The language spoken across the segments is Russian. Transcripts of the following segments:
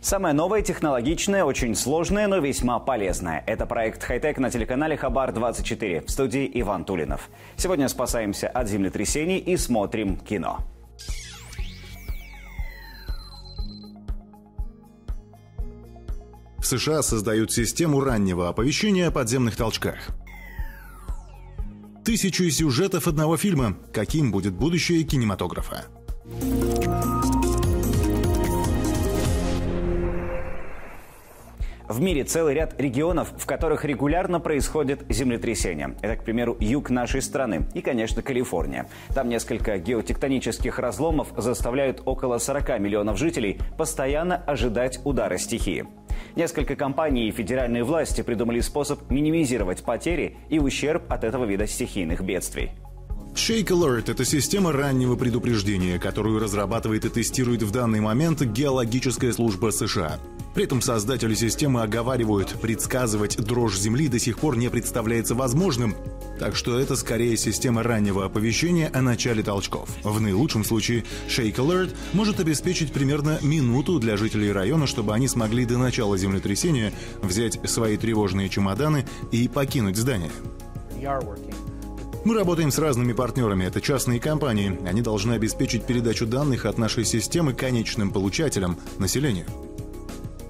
Самое новое, технологичное, очень сложное, но весьма полезное. Это проект «Хай-тек» на телеканале «Хабар-24» в студии Иван Тулинов. Сегодня спасаемся от землетрясений и смотрим кино. В США создают систему раннего оповещения о подземных толчках. Тысячу сюжетов одного фильма. Каким будет будущее кинематографа? В мире целый ряд регионов, в которых регулярно происходят землетрясения. Это, к примеру, юг нашей страны и, конечно, Калифорния. Там несколько геотектонических разломов заставляют около 40 миллионов жителей постоянно ожидать удара стихии. Несколько компаний и федеральные власти придумали способ минимизировать потери и ущерб от этого вида стихийных бедствий. Shake Alert – это система раннего предупреждения, которую разрабатывает и тестирует в данный момент геологическая служба США. При этом создатели системы оговаривают, предсказывать дрожь Земли до сих пор не представляется возможным, так что это скорее система раннего оповещения о начале толчков. В наилучшем случае Shake Alert может обеспечить примерно минуту для жителей района, чтобы они смогли до начала землетрясения взять свои тревожные чемоданы и покинуть здание. Мы работаем с разными партнерами, это частные компании. Они должны обеспечить передачу данных от нашей системы конечным получателям, населению.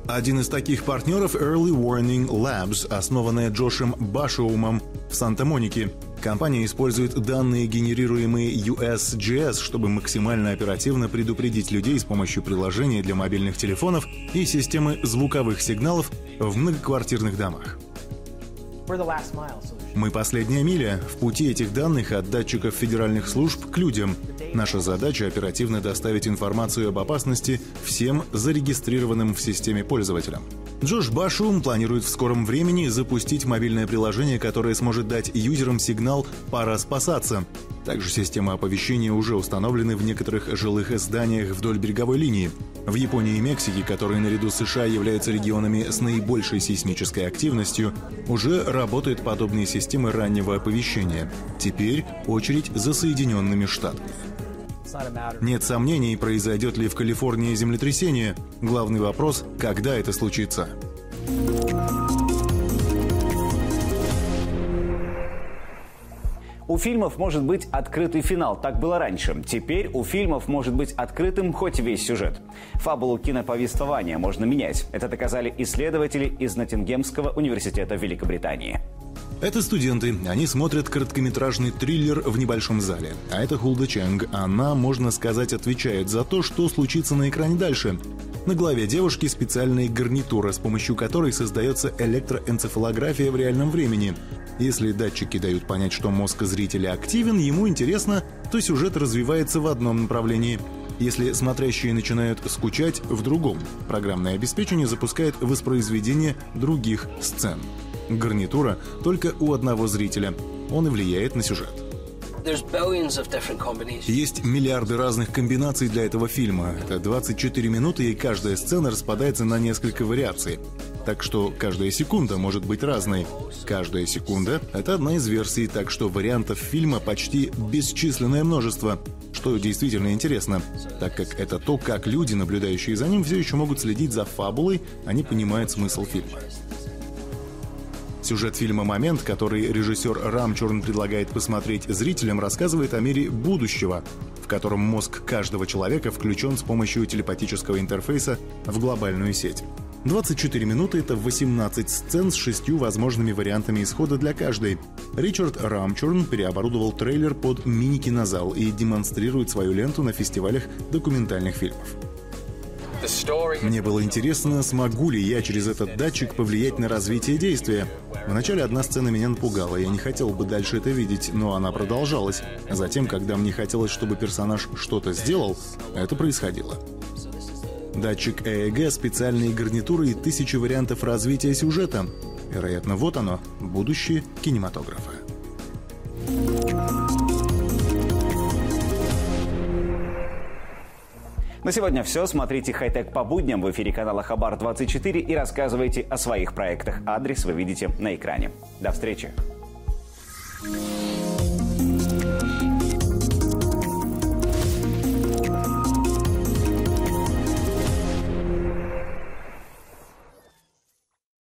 Один из таких партнеров – Early Warning Labs, основанная Джошем Башоумом в Санта-Монике. Компания использует данные, генерируемые USGS, чтобы максимально оперативно предупредить людей с помощью приложения для мобильных телефонов и системы звуковых сигналов в многоквартирных домах. Мы последняя миля в пути этих данных от датчиков федеральных служб к людям. Наша задача – оперативно доставить информацию об опасности всем зарегистрированным в системе пользователям. Джош Башум планирует в скором времени запустить мобильное приложение, которое сможет дать юзерам сигнал «пора спасаться». Также системы оповещения уже установлены в некоторых жилых зданиях вдоль береговой линии. В Японии и Мексике, которые наряду с США являются регионами с наибольшей сейсмической активностью, уже работают подобные системы раннего оповещения. Теперь очередь за Соединенными Штатами. Нет сомнений, произойдет ли в Калифорнии землетрясение. Главный вопрос – когда это случится? У фильмов может быть открытый финал, так было раньше. Теперь у фильмов может быть открытым хоть весь сюжет. Фабулу киноповествования можно менять. Это доказали исследователи из Ноттингемского университета Великобритании. Это студенты. Они смотрят короткометражный триллер в небольшом зале. А это Хулда Чанг. Она, можно сказать, отвечает за то, что случится на экране дальше. На голове девушки специальная гарнитура, с помощью которой создается электроэнцефалография в реальном времени. Если датчики дают понять, что мозг зрителя активен, ему интересно, то сюжет развивается в одном направлении. Если смотрящие начинают скучать в другом, программное обеспечение запускает воспроизведение других сцен. Гарнитура только у одного зрителя. Он и влияет на сюжет. Есть миллиарды разных комбинаций для этого фильма. Это 24 минуты, и каждая сцена распадается на несколько вариаций. Так что каждая секунда может быть разной. Каждая секунда — это одна из версий, так что вариантов фильма почти бесчисленное множество, что действительно интересно, так как это то, как люди, наблюдающие за ним, все еще могут следить за фабулой, они понимают смысл фильма. Сюжет фильма «Момент», который режиссер Рамчурн предлагает посмотреть зрителям, рассказывает о мире будущего, в котором мозг каждого человека включен с помощью телепатического интерфейса в глобальную сеть. 24 минуты — это 18 сцен с шестью возможными вариантами исхода для каждой. Ричард Рамчурн переоборудовал трейлер под мини-кинозал и демонстрирует свою ленту на фестивалях документальных фильмов. Мне было интересно, смогу ли я через этот датчик повлиять на развитие действия. Вначале одна сцена меня напугала, я не хотел бы дальше это видеть, но она продолжалась. Затем, когда мне хотелось, чтобы персонаж что-то сделал, это происходило. Датчик ЭЭГ, специальные гарнитуры и тысячи вариантов развития сюжета. Вероятно, вот оно, будущее кинематографа. На сегодня все. Смотрите «Хай-тек по будням» в эфире канала Хабар-24 и рассказывайте о своих проектах. Адрес вы видите на экране. До встречи.